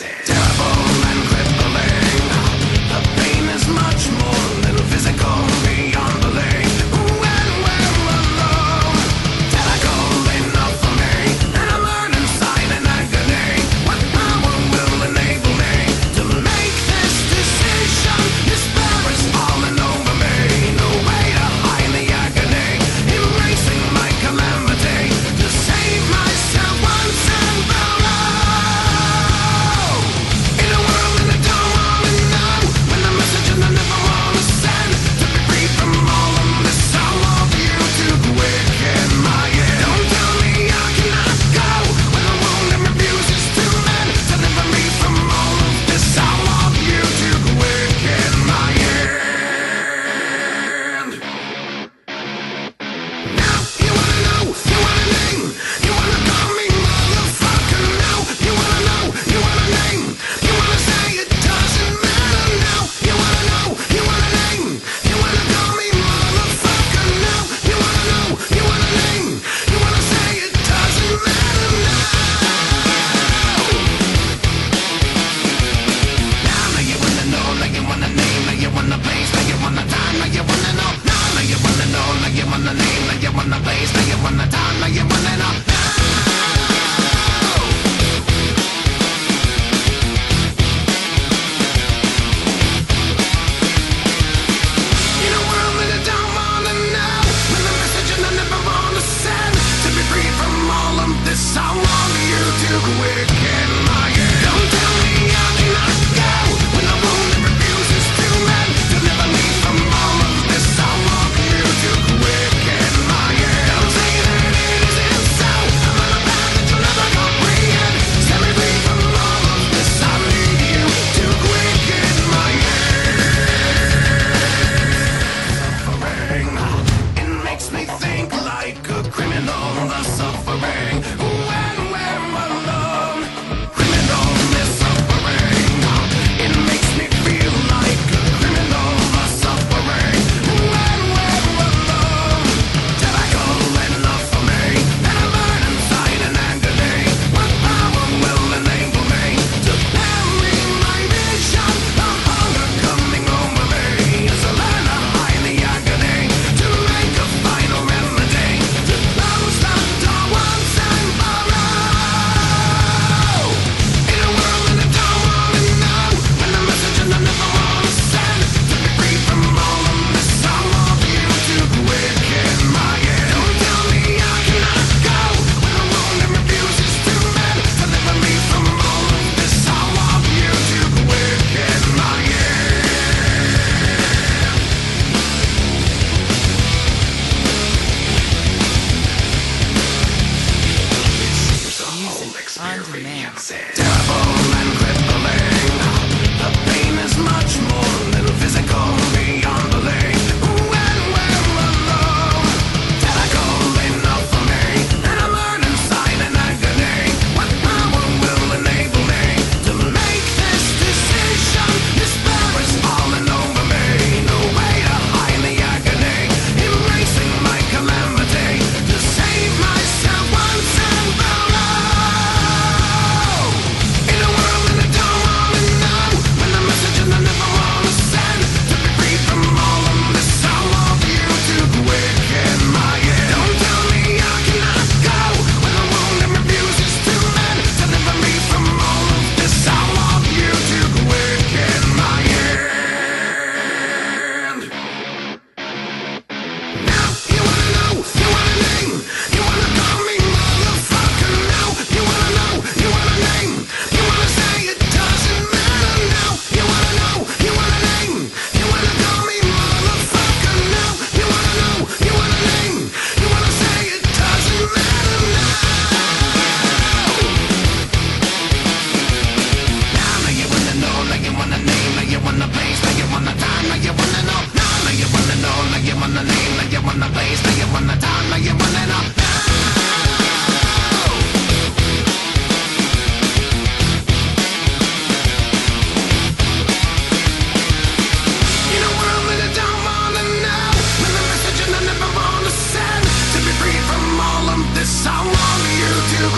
Yeah. run the place, do you run the time?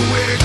I